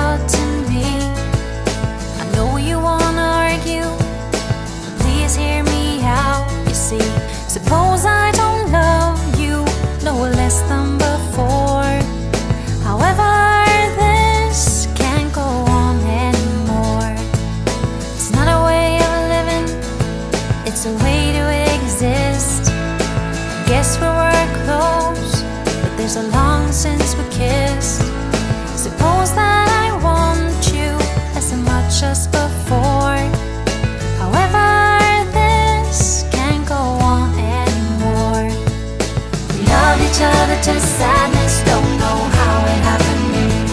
out to me. I know you wanna argue Please hear me out, you see. Suppose I don't love you No less than before. However, this can't go on anymore. It's not a way of living It's a way to exist. Guess we were close But there's a long since we kissed. love each other to sadness Don't know how it happened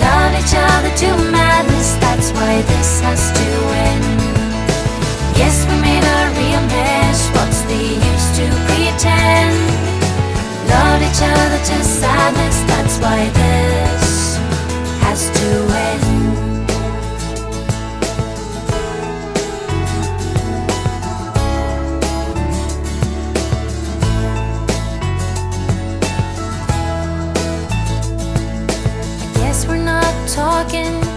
Love each other to madness That's why this has to talking.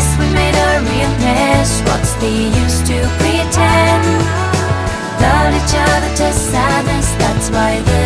mess, we made a real mess What's the use to pretend? Love each other to sadness, that's why the